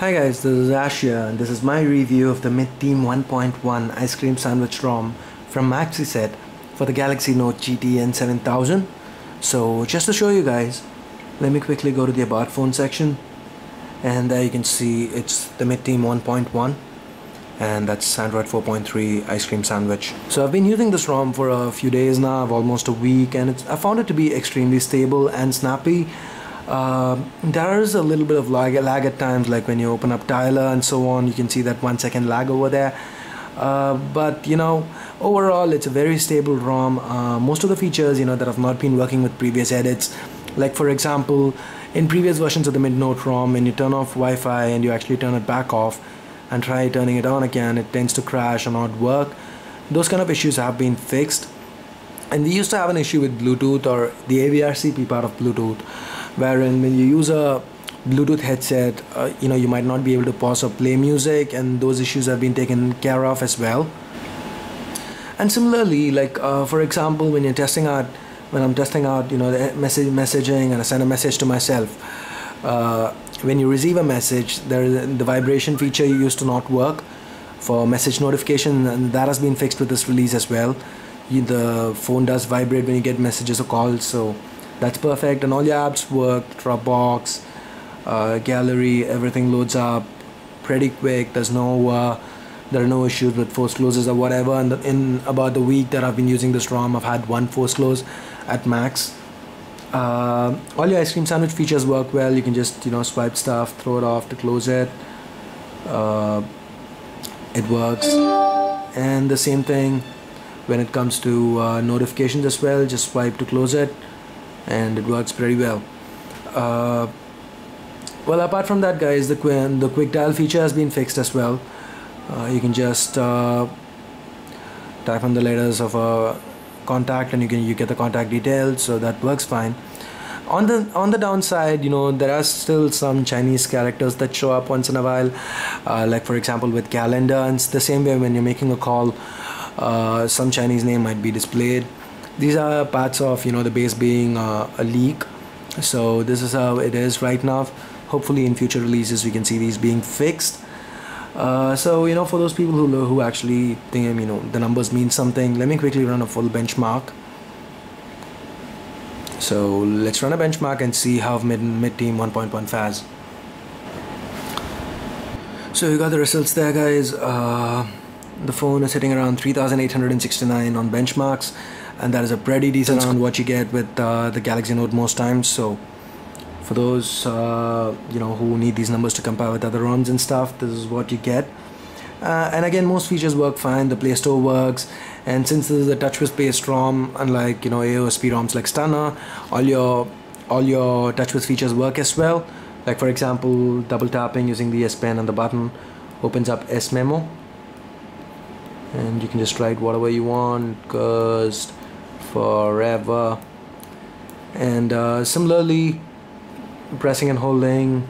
Hi guys, this is Ash here and this is my review of the Mid-Team 1.1 Ice Cream Sandwich ROM from Maxicet for the Galaxy Note GT N7000. So just to show you guys, let me quickly go to the About Phone section and there you can see it's the Mid-Team 1.1 and that's Android 4.3 Ice Cream Sandwich. So I've been using this ROM for a few days now, almost a week and I found it to be extremely stable and snappy uh, there is a little bit of lag, lag at times like when you open up Tyler and so on you can see that one second lag over there. Uh, but you know overall it's a very stable ROM. Uh, most of the features you know that have not been working with previous edits like for example in previous versions of the Midnote ROM when you turn off Wi-Fi and you actually turn it back off and try turning it on again it tends to crash or not work. Those kind of issues have been fixed. And we used to have an issue with Bluetooth or the AVRCP part of Bluetooth wherein when you use a Bluetooth headset, uh, you know, you might not be able to pause or play music, and those issues have been taken care of as well. And similarly, like uh, for example, when you're testing out, when I'm testing out, you know, the message messaging, and I send a message to myself. Uh, when you receive a message, there the vibration feature you used to not work for message notification, and that has been fixed with this release as well. You, the phone does vibrate when you get messages or calls, so that's perfect. And all your apps work. Dropbox uh, gallery everything loads up pretty quick. There's no uh, there are no issues with force closes or whatever. And in about the week that I've been using this ROM I've had one force close at max. Uh, all your ice cream sandwich features work well. You can just you know swipe stuff throw it off to close it. Uh, it works. And the same thing when it comes to uh, notifications as well. Just swipe to close it and it works pretty well. Uh, well apart from that guys the, the quick dial feature has been fixed as well. Uh, you can just uh, type on the letters of a contact and you can you get the contact details so that works fine. On the on the downside you know there are still some chinese characters that show up once in a while uh, like for example with calendar. And the same way when you're making a call uh, some chinese name might be displayed these are parts of you know the base being uh, a leak. So this is how it is right now. Hopefully in future releases we can see these being fixed. Uh, so you know for those people who who actually think you know the numbers mean something let me quickly run a full benchmark. So let's run a benchmark and see how mid mid team 1.1 fares so you got the results there guys. Uh, the phone is hitting around 3869 on benchmarks and that is a pretty decent around what you get with uh, the Galaxy Note most times. So for those uh, you know who need these numbers to compare with other ROMs and stuff this is what you get. Uh, and again most features work fine. The Play Store works. And since this is a TouchWiz based ROM unlike you know AOSP ROMs like Stunner all your all your TouchWiz features work as well. Like for example double tapping using the S Pen and the button opens up S Memo. And you can just write whatever you want because forever. And uh, similarly pressing and holding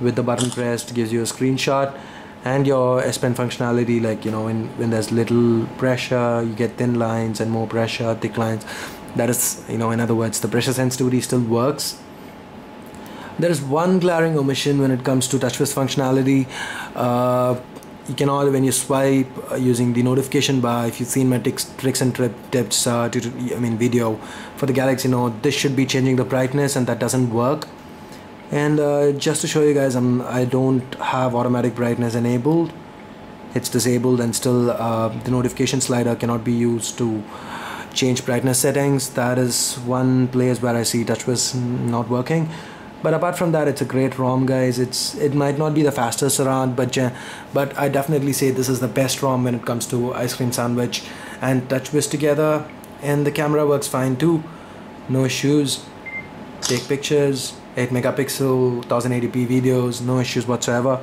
with the button pressed gives you a screenshot and your S Pen functionality like you know when, when there's little pressure you get thin lines and more pressure thick lines. That is you know in other words the pressure sensitivity still works. There is one glaring omission when it comes to TouchWiz functionality. Uh, you can all when you swipe uh, using the notification bar if you've seen my tricks, tricks and tips uh, to, I mean video for the Galaxy Note this should be changing the brightness and that doesn't work. And uh, just to show you guys I'm, I don't have automatic brightness enabled. It's disabled and still uh, the notification slider cannot be used to change brightness settings. That is one place where I see TouchWiz not working but apart from that it's a great rom guys. It's it might not be the fastest around but but i definitely say this is the best rom when it comes to ice cream sandwich and touch TouchWiz together and the camera works fine too. No issues. Take pictures 8 megapixel 1080p videos no issues whatsoever.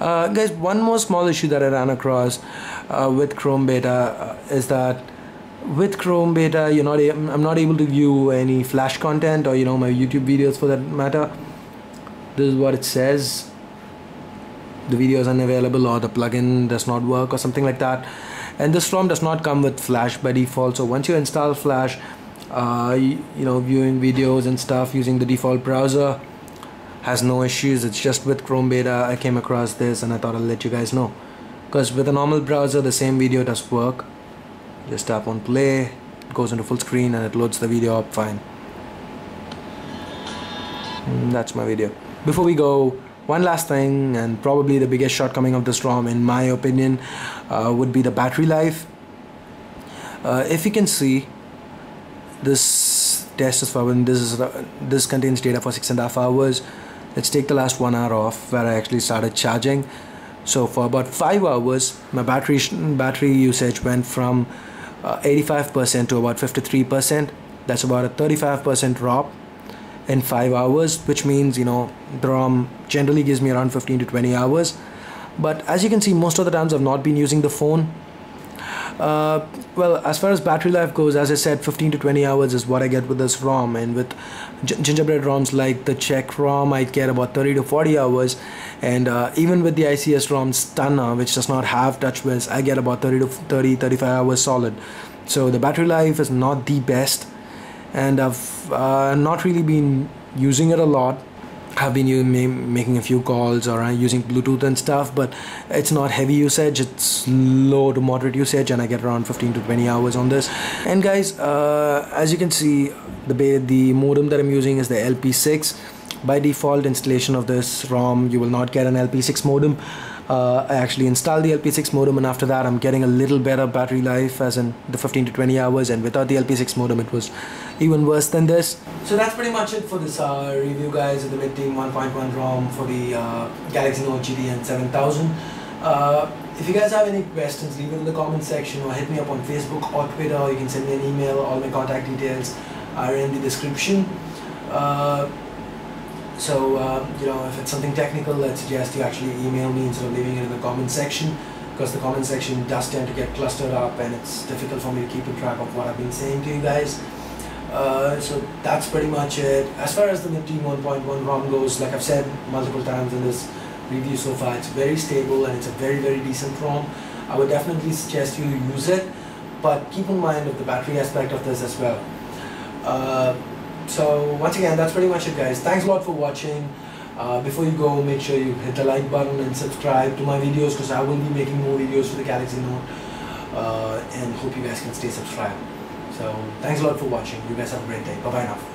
Uh, guys one more small issue that i ran across uh, with chrome beta uh, is that with Chrome beta, you're not. I'm not able to view any Flash content or you know my YouTube videos for that matter. This is what it says. The video is unavailable or the plugin does not work or something like that. And this ROM does not come with Flash by default. So once you install Flash, uh, you, you know viewing videos and stuff using the default browser has no issues it's just with Chrome beta I came across this and I thought I'll let you guys know because with a normal browser the same video does work just tap on play it goes into full screen and it loads the video up fine. And mm, that's my video. Before we go one last thing and probably the biggest shortcoming of this ROM in my opinion uh, would be the battery life. Uh, if you can see this test is for when this is uh, this contains data for six and a half hours. Let's take the last one hour off where I actually started charging. So for about five hours my battery battery usage went from 85% uh, to about 53% that's about a 35% drop in five hours which means you know the ROM generally gives me around 15 to 20 hours. But as you can see most of the times I've not been using the phone uh, well as far as battery life goes as I said 15 to 20 hours is what I get with this ROM. And with gingerbread ROMs like the CheckROM I get about 30 to 40 hours. And uh, even with the ICS ROM Stunner which does not have touch TouchWiz I get about 30 to 30 35 hours solid. So the battery life is not the best. And I've uh, not really been using it a lot have been using, making a few calls or using Bluetooth and stuff, but it's not heavy usage. It's low to moderate usage, and I get around 15 to 20 hours on this. And guys, uh, as you can see, the the modem that I'm using is the LP6. By default installation of this ROM, you will not get an LP6 modem uh, I actually installed the LP6 modem and after that I'm getting a little better battery life as in the 15 to 20 hours and without the LP6 modem it was even worse than this. So that's pretty much it for this uh, review guys of the mid-team 1.1 ROM for the uh, Galaxy Note GTN 7000. Uh, if you guys have any questions leave it in the comment section or hit me up on Facebook or Twitter or you can send me an email all my contact details are in the description. So, uh, you know, if it's something technical, I'd suggest you actually email me instead of leaving it in the comment section because the comment section does tend to get clustered up and it's difficult for me to keep in track of what I've been saying to you guys. Uh, so that's pretty much it. As far as the Mid-Team 1.1 ROM goes, like I've said multiple times in this review so far, it's very stable and it's a very, very decent ROM. I would definitely suggest you use it, but keep in mind of the battery aspect of this as well. Uh, so once again, that's pretty much it guys. Thanks a lot for watching. Uh, before you go, make sure you hit the like button and subscribe to my videos because I will be making more videos for the Galaxy Note. Uh, and hope you guys can stay subscribed. So thanks a lot for watching. You guys have a great day. Bye bye now.